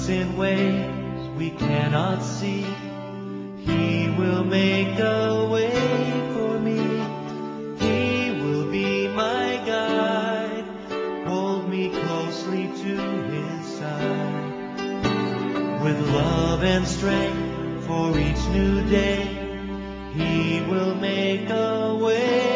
works in ways we cannot see. He will make a way for me. He will be my guide. Hold me closely to his side. With love and strength for each new day, he will make a way.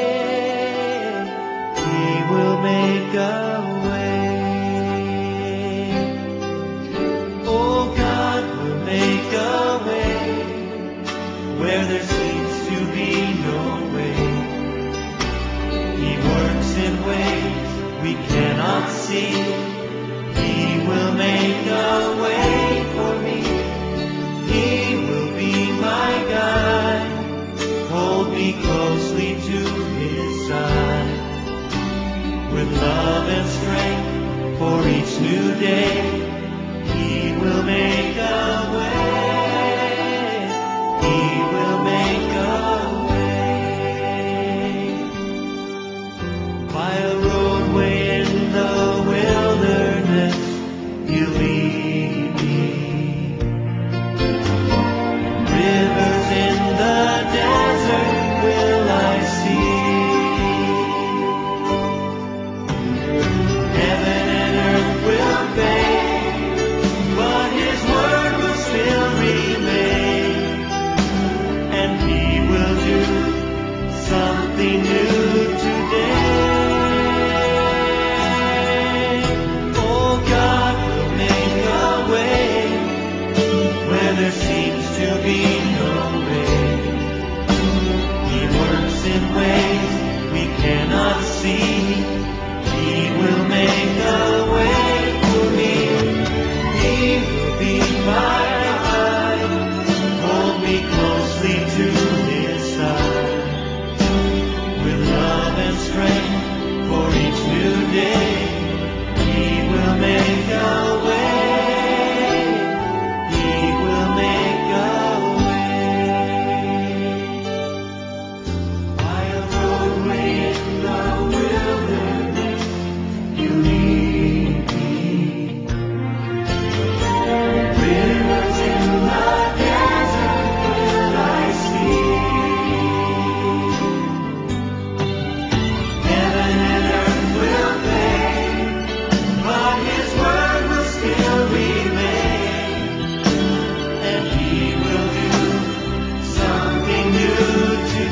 each new day, He will make a way. He will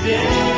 day.